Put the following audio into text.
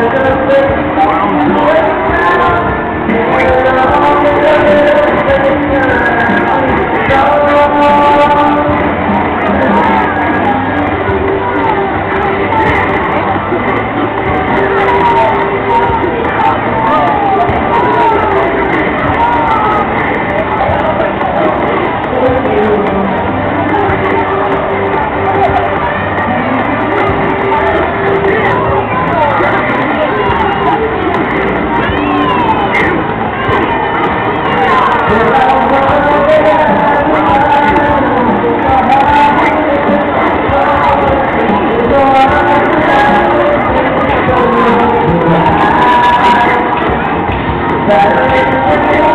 Gracias. Thank you.